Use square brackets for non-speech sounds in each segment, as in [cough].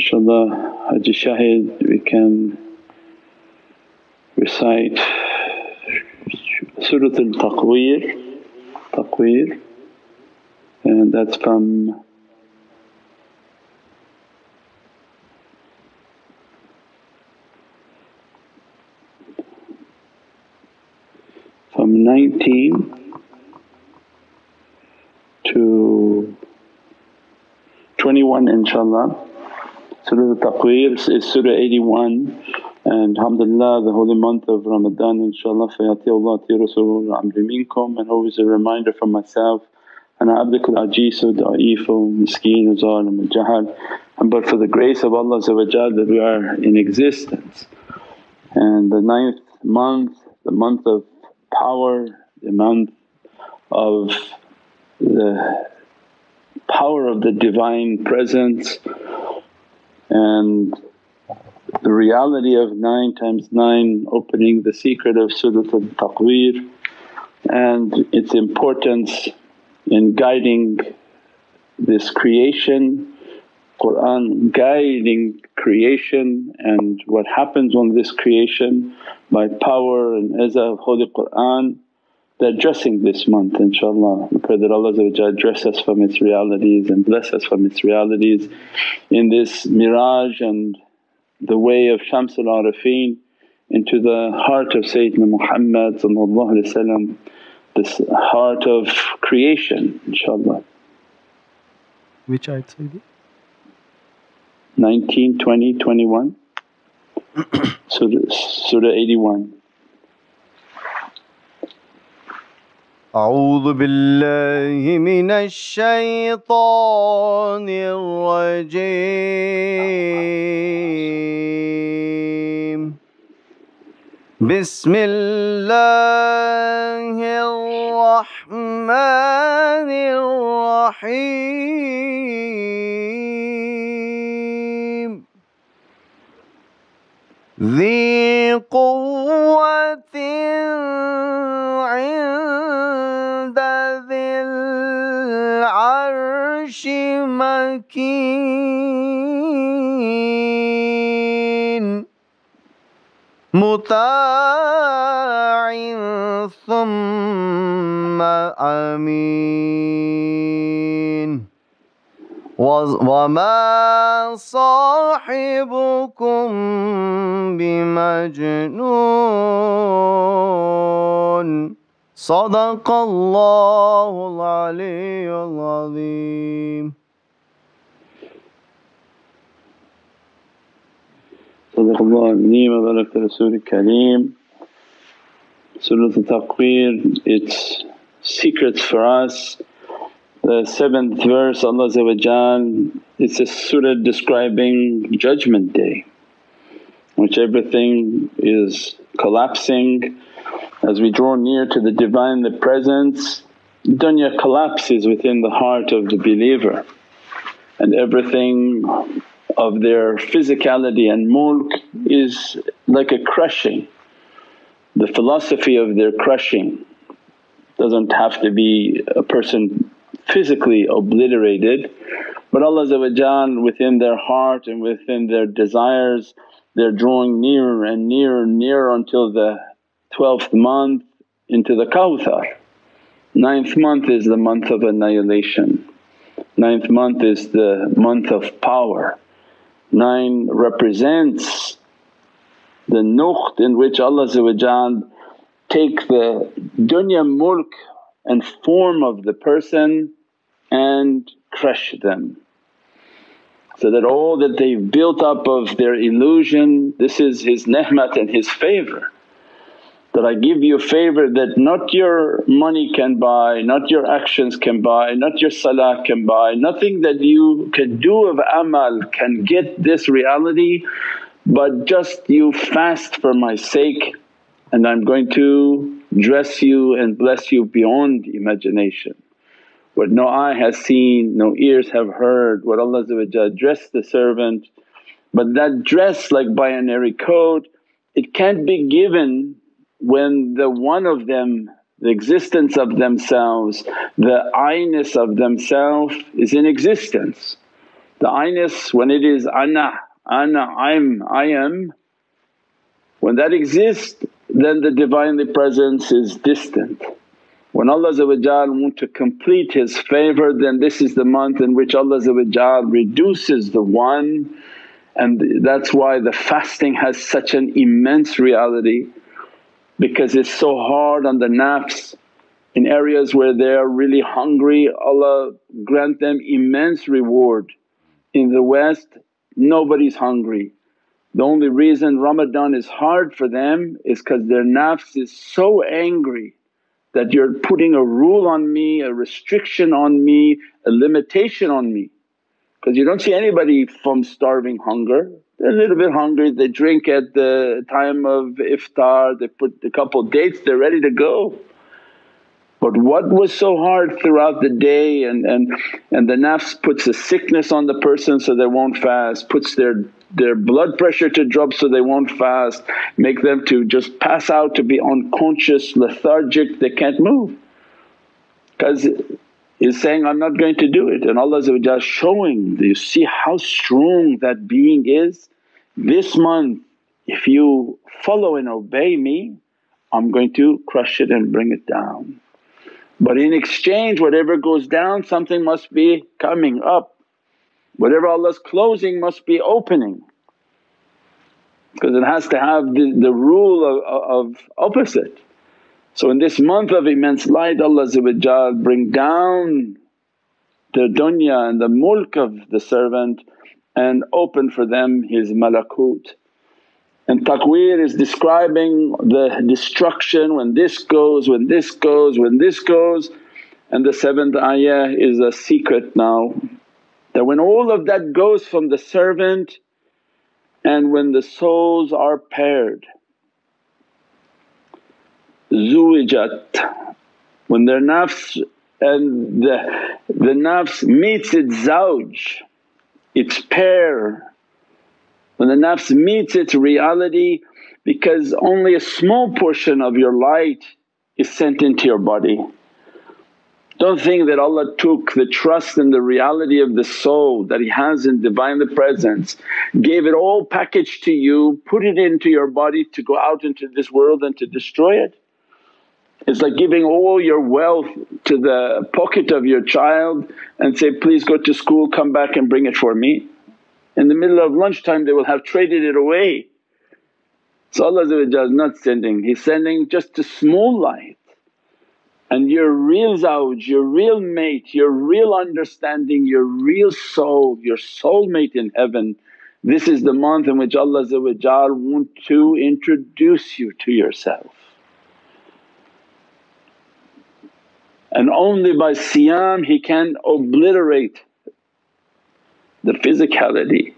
inshaAllah Haji Shahid we can recite Surat al-Takwir, Takwir and that's from from 19 to 21 inshaAllah. Surah Al-Takwir is Surah 81 and alhamdulillah the holy month of Ramadan inshaAllah fayati Allah Rasulul amri minkum. And always a reminder for myself and abdukul ajizu da'ifu oh, miskeen oh, zalim oh, jahal. And but for the grace of Allah that we are in existence. And the ninth month, the month of power, the month of the power of the Divine Presence and the reality of 9 times 9 opening the secret of Surat al-Takwir and its importance in guiding this creation, Qur'an guiding creation and what happens on this creation by power and izzah of Holy Qur'an they're addressing this month inshaAllah. We pray that Allah address us from its realities and bless us from its realities in this miraj and the way of Shamsul Arifin into the heart of Sayyidina Muhammad this heart of creation inshaAllah. Which ayat Sayyidi? 19, 20, 21 [coughs] Surah, Surah 81 أعوذ بالله من الشيطان الرجيم. بسم الله الرحمن الرحيم. ذي قوة مكين مطاع ثم أمين وما صاحبكم بمجنون صدق الله العلي العظيم صدق الله العظيم وبلغت Rasul Kareem. Surah Al-Takwir, its secrets for us. The seventh verse Allah it's a surah describing judgment day which everything is collapsing. As we draw near to the Divine the Presence, dunya collapses within the heart of the believer and everything of their physicality and mulk is like a crushing. The philosophy of their crushing doesn't have to be a person physically obliterated but Allah within their heart and within their desires they're drawing nearer and nearer and nearer until the 12th month into the Kawthar. Ninth month is the month of annihilation, ninth month is the month of power. Nine represents the nukht in which Allah take the dunya mulk and form of the person and crush them so that all that they've built up of their illusion this is His ni'mat and His favour. That I give you a favour that not your money can buy, not your actions can buy, not your salah can buy, nothing that you can do of amal can get this reality but just you fast for my sake and I'm going to dress you and bless you beyond imagination what no eye has seen, no ears have heard, what Allah dressed the servant. But that dress like binary code, it can't be given when the one of them, the existence of themselves, the I-ness of themselves is in existence. The I-ness when it is ana, ana, I'm, I am, when that exists then the Divinely Presence is distant. When Allah want to complete His favour then this is the month in which Allah reduces the one and that's why the fasting has such an immense reality because it's so hard on the nafs. In areas where they are really hungry Allah grant them immense reward. In the West nobody's hungry. The only reason Ramadan is hard for them is because their nafs is so angry that you're putting a rule on me, a restriction on me, a limitation on me. Because you don't see anybody from starving hunger, they're a little bit hungry, they drink at the time of iftar, they put a couple dates, they're ready to go. But what was so hard throughout the day and, and, and the nafs puts a sickness on the person so they won't fast, puts their, their blood pressure to drop so they won't fast, make them to just pass out to be unconscious, lethargic, they can't move. Because is saying, I'm not going to do it and Allah showing, you see how strong that being is. This month if you follow and obey me I'm going to crush it and bring it down. But in exchange whatever goes down something must be coming up, whatever Allah's closing must be opening because it has to have the, the rule of, of opposite. So in this month of immense light Allah bring down the dunya and the mulk of the servant and open for them his malakut. And takwir is describing the destruction when this goes, when this goes, when this goes and the seventh ayah is a secret now that when all of that goes from the servant and when the souls are paired zuwijat when their nafs and the, the nafs meets its zawj, its pair, when the nafs meets its reality because only a small portion of your light is sent into your body. Don't think that Allah took the trust and the reality of the soul that He has in Divinely Presence, gave it all packaged to you, put it into your body to go out into this world and to destroy it. It's like giving all your wealth to the pocket of your child and say, please go to school, come back and bring it for me. In the middle of lunchtime they will have traded it away. So Allah is not sending, He's sending just a small light and your real zawj, your real mate, your real understanding, your real soul, your soulmate in heaven. This is the month in which Allah want to introduce you to yourself. And only by siyam he can obliterate the physicality.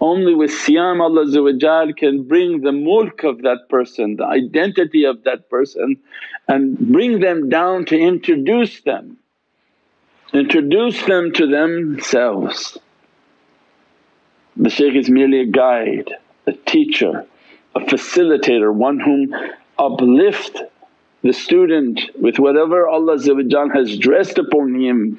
Only with siyam Allah can bring the mulk of that person, the identity of that person and bring them down to introduce them, introduce them to themselves. The shaykh is merely a guide, a teacher, a facilitator, one whom uplift the student with whatever Allah has dressed upon him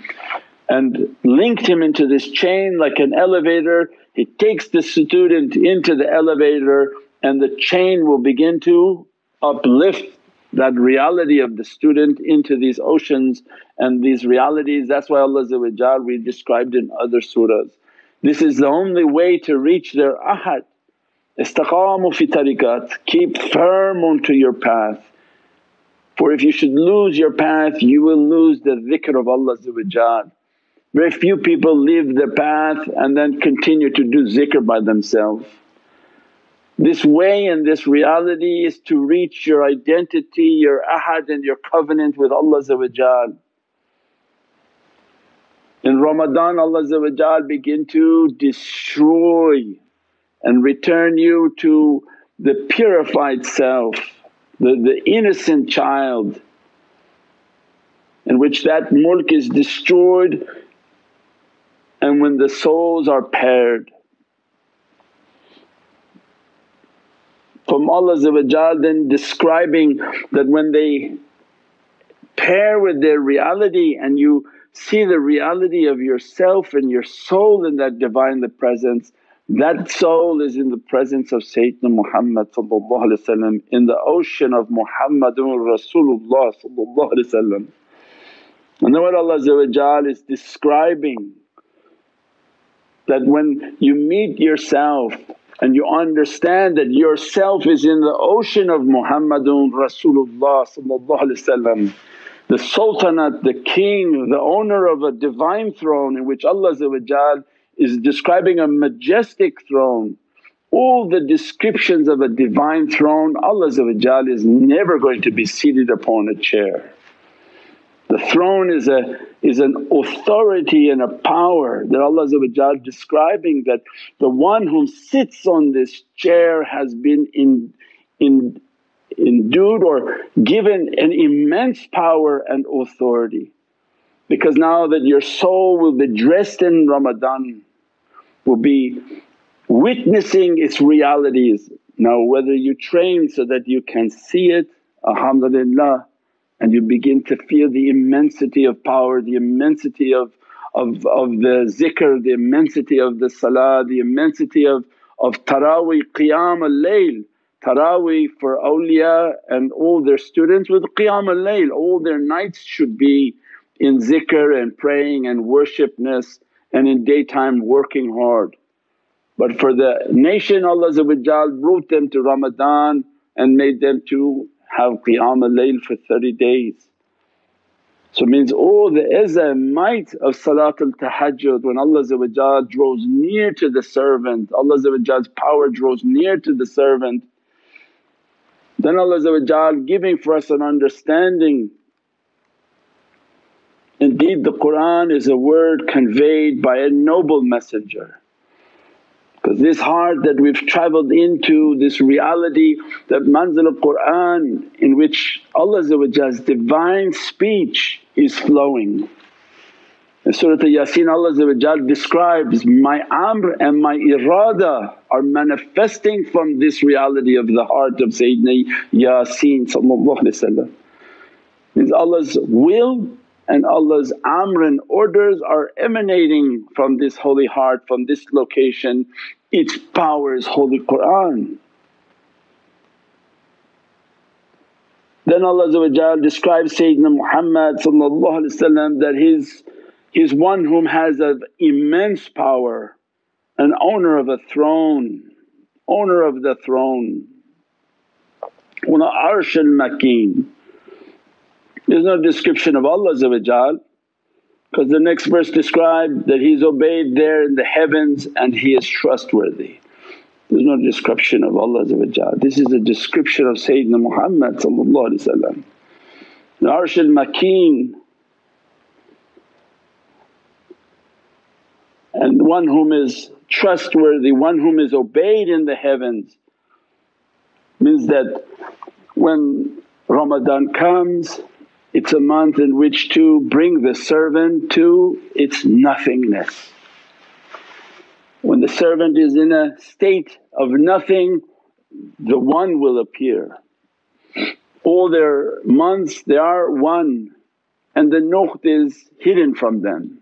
and linked him into this chain like an elevator. He takes the student into the elevator and the chain will begin to uplift that reality of the student into these oceans and these realities. That's why Allah we described in other surahs. This is the only way to reach their ahad Istiqamu fi tariqat, keep firm onto your path. For if you should lose your path you will lose the dhikr of Allah Very few people leave their path and then continue to do zikr by themselves. This way and this reality is to reach your identity, your ahad and your covenant with Allah In Ramadan Allah begin to destroy and return you to the purified self, the, the innocent child in which that mulk is destroyed and when the souls are paired. From Allah then describing that when they pair with their reality and you see the reality of yourself and your soul in that Divine Presence, that soul is in the presence of Sayyidina Muhammad in the ocean of Muhammadun Rasulullah and then what Allah is describing that when you meet yourself and you understand that yourself is in the ocean of Muhammadun Rasulullah the sultanate, the king, the owner of a divine throne in which Allah is describing a majestic throne. All the descriptions of a divine throne Allah is never going to be seated upon a chair. The throne is a is an authority and a power that Allah describing that the one who sits on this chair has been in, in, endued or given an immense power and authority. Because now that your soul will be dressed in Ramadan, will be witnessing its realities. Now whether you train so that you can see it, alhamdulillah and you begin to feel the immensity of power, the immensity of, of, of the zikr, the immensity of the salah, the immensity of, of taraweeh, qiyam al-layl. Taraweeh for awliya and all their students with qiyam al-layl, all their nights should be in zikr and praying and worshipness and in daytime working hard. But for the nation Allah brought them to Ramadan and made them to have qiyam al-layl for 30 days. So means all the izzah and might of Salatul Tahajjud when Allah draws near to the servant, Allah's power draws near to the servant. Then Allah giving for us an understanding. Indeed the Qur'an is a word conveyed by a noble messenger because this heart that we've travelled into, this reality that manzil Qur'an in which Allah's divine speech is flowing. In Surah Yasin Allah describes, My amr and my irada are manifesting from this reality of the heart of Sayyidina Yasin Means Allah's will and Allah's amr and orders are emanating from this holy heart, from this location, its power is Holy Qur'an. Then Allah describes Sayyidina Muhammad that he's, he's one whom has an immense power, an owner of a throne, owner of the throne. Una arsh al-makeen there's no description of Allah because the next verse described that He's obeyed there in the heavens and He is trustworthy. There's no description of Allah this is a description of Sayyidina Muhammad The Arsh al-Makeen and one whom is trustworthy, one whom is obeyed in the heavens means that when Ramadan comes it's a month in which to bring the servant to its nothingness. When the servant is in a state of nothing, the One will appear. All their months they are one and the nukht is hidden from them.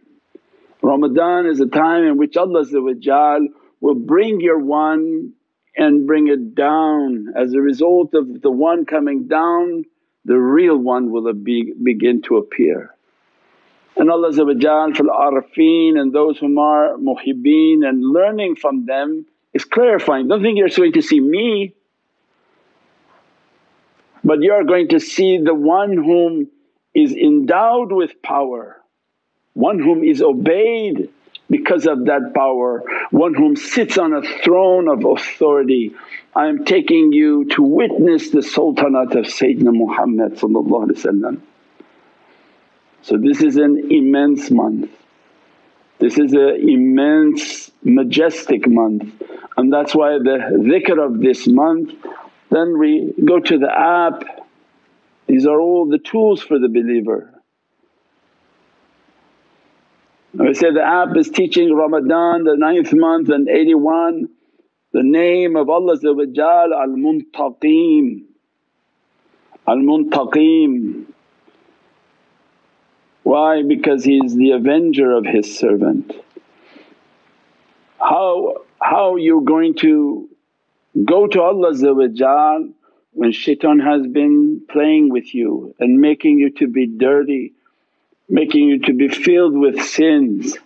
Ramadan is a time in which Allah will bring your one and bring it down. As a result of the one coming down the real one will be, begin to appear. And Allah fil arifeen and those whom are muhibbeen and learning from them is clarifying, don't think you're going to see me but you are going to see the one whom is endowed with power, one whom is obeyed because of that power, one whom sits on a throne of authority. I am taking you to witness the sultanate of Sayyidina Muhammad So this is an immense month, this is an immense majestic month. And that's why the dhikr of this month then we go to the app, these are all the tools for the believer we say the app is teaching Ramadan the ninth month and 81 the name of Allah Al-Muntaqim, Al-Muntaqim. Why? Because He is the avenger of his servant. How, how you going to go to Allah when shaitan has been playing with you and making you to be dirty, making you to be filled with sins.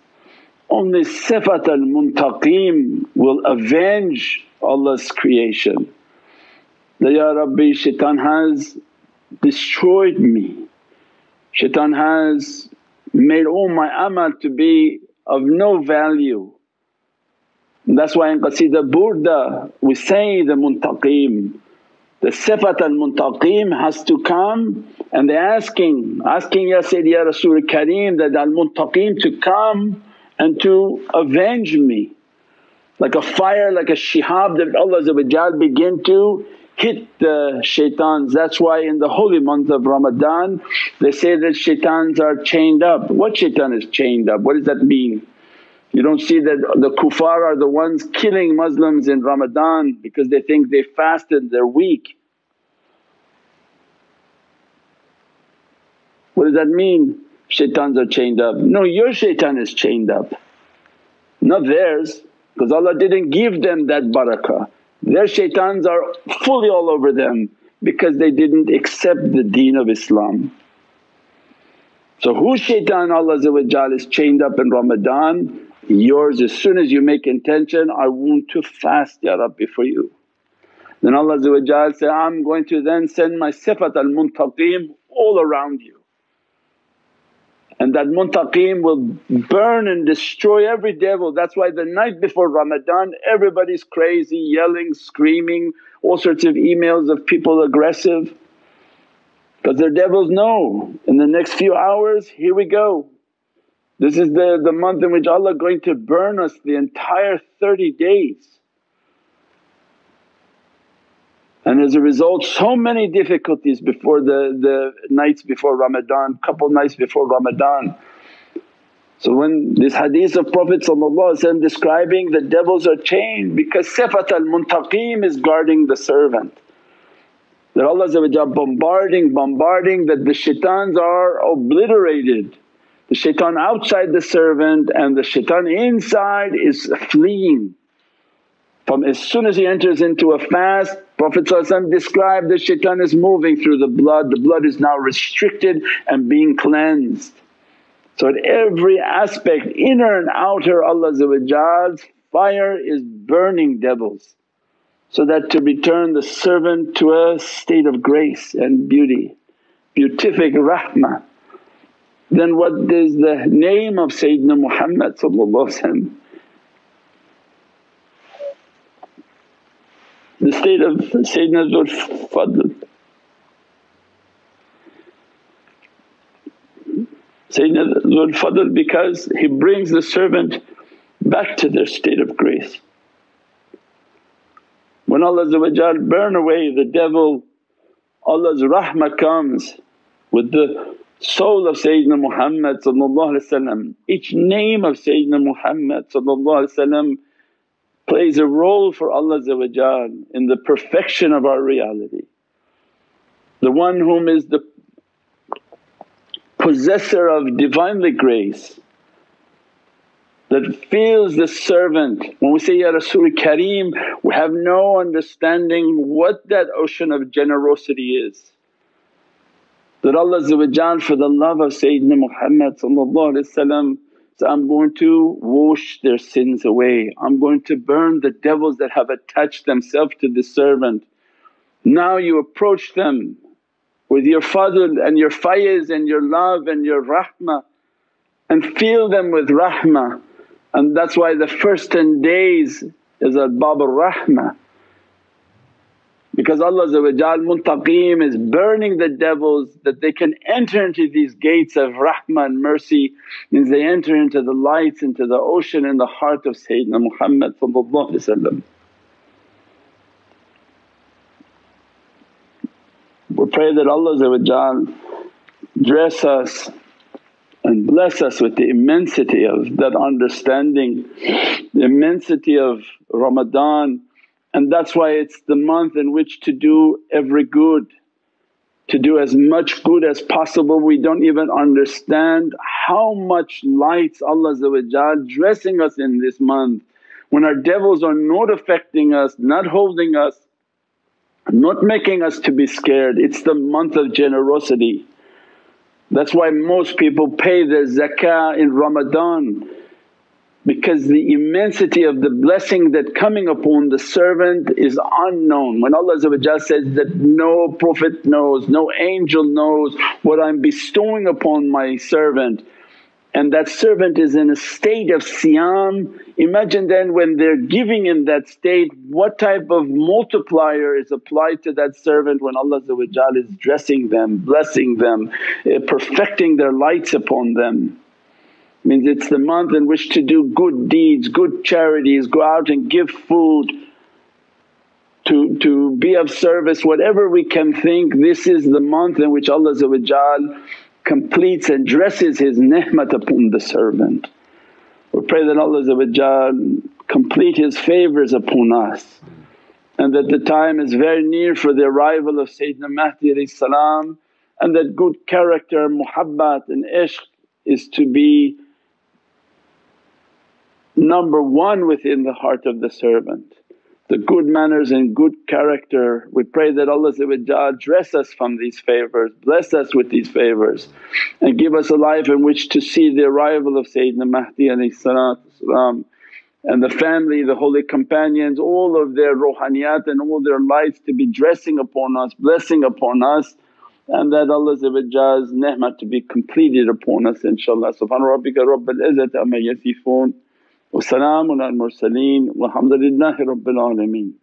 Only Sifat al Muntaqim will avenge Allah's creation. That, Ya Rabbi shaitan has destroyed me, shaitan has made all my amal to be of no value. That's why in Qasida Burda we say the Muntaqim, the Sifat al Muntaqim has to come and they're asking, asking Ya Sayyidi Ya Rasul Kareem that al Muntaqim to come and to avenge me. Like a fire, like a shihab that Allah begin to hit the shaitans. That's why in the holy month of Ramadan they say that shaitans are chained up. What shaitan is chained up? What does that mean? You don't see that the kuffar are the ones killing Muslims in Ramadan because they think they fasted, they're weak. What does that mean? Shaitans are chained up. No, your shaitan is chained up, not theirs because Allah didn't give them that barakah. Their shaitans are fully all over them because they didn't accept the deen of Islam. So whose shaitan Allah is chained up in Ramadan? Yours as soon as you make intention, I want to fast Ya Rabbi for you. Then Allah say, I'm going to then send my sifat al-muntaqim all around you. And that muntaqim will burn and destroy every devil. That's why the night before Ramadan everybody's crazy, yelling, screaming, all sorts of emails of people aggressive because their devils know in the next few hours, here we go. This is the, the month in which Allah going to burn us the entire 30 days. And as a result so many difficulties before the, the nights before Ramadan, couple nights before Ramadan. So when this hadith of Prophet describing the devils are chained because sifat al-muntaqim is guarding the servant. That Allah bombarding, bombarding that the shaitans are obliterated. The shaitan outside the servant and the shaitan inside is fleeing. From as soon as he enters into a fast, Prophet described the shaitan is moving through the blood, the blood is now restricted and being cleansed. So at every aspect, inner and outer Allah's fire is burning devils so that to return the servant to a state of grace and beauty, beatific rahmah. Then what is the name of Sayyidina Muhammad the state of Sayyidina Zul Fadl. Sayyidina Zul Fadl because he brings the servant back to their state of grace. When Allah burn away the devil, Allah's rahmah comes with the soul of Sayyidina Muhammad Each name of Sayyidina Muhammad plays a role for Allah in the perfection of our reality. The one whom is the possessor of Divinely grace that feels the servant. When we say, Ya Rasul Kareem we have no understanding what that ocean of generosity is. That Allah for the love of Sayyidina Muhammad so I'm going to wash their sins away, I'm going to burn the devils that have attached themselves to the servant. Now you approach them with your fadl and your fayz and your love and your rahmah and fill them with rahmah. And that's why the first 10 days is at Bab rahmah because Allah muntaqim is burning the devils that they can enter into these gates of rahmah and mercy. Means they enter into the lights, into the ocean in the heart of Sayyidina Muhammad We pray that Allah dress us and bless us with the immensity of that understanding, the immensity of Ramadan and that's why it's the month in which to do every good. to do as much good as possible. We don't even understand how much lights Allah dressing us in this month when our devils are not affecting us, not holding us, not making us to be scared. It's the month of generosity. That's why most people pay their zakah in Ramadan because the immensity of the blessing that coming upon the servant is unknown. When Allah says that, no Prophet knows, no angel knows what I'm bestowing upon my servant and that servant is in a state of siyam, imagine then when they're giving in that state what type of multiplier is applied to that servant when Allah is dressing them, blessing them, eh, perfecting their lights upon them. Means it's the month in which to do good deeds, good charities, go out and give food, to, to be of service, whatever we can think. This is the month in which Allah completes and dresses His ni'mat upon the servant. We pray that Allah complete His favours upon us and that the time is very near for the arrival of Sayyidina Mahdi and that good character, muhabbat and ishq is to be number one within the heart of the servant. The good manners and good character, we pray that Allah dress us from these favours, bless us with these favours and give us a life in which to see the arrival of Sayyidina Mahdi and the family, the holy companions, all of their ruhaniyat and all their lights to be dressing upon us, blessing upon us and that Allah's ni'mat to be completed upon us inshaAllah. Subhana rabbika rabbil izzati amma yasifoon wa salaamun al mursaleen walhamdulillahi rabbil alameen.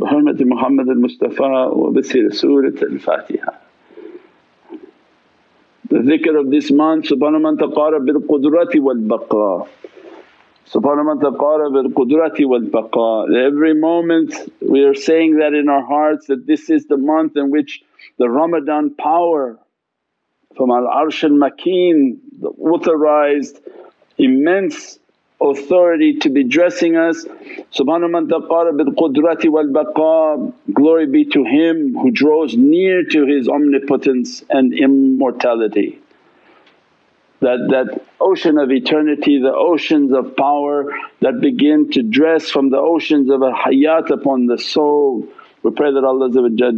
بحرمة محمد المصطفى وبسر سورة الفاتحة. The dhikr of this month subhana man taqara bil qudrati wal baqa. Subhana man taqara bil qudrati wal baqa. Every moment we are saying that in our hearts that this is the month in which the Ramadan power from al arsh al makeen, the authorized immense authority to be dressing us. Subhana man taqara bil qudrati wal baqa, glory be to Him who draws near to His omnipotence and immortality. That, that ocean of eternity, the oceans of power that begin to dress from the oceans of a hayat upon the soul we pray that Allah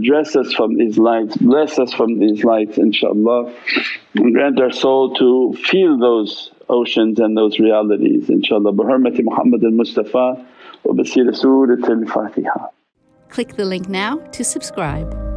dress us from these lights, bless us from these lights inshaAllah and grant our soul to feel those oceans and those realities inshaAllah. Bi hurmati Muhammad al-Mustafa wa basira Surat al-Fatiha. Click the link now to subscribe.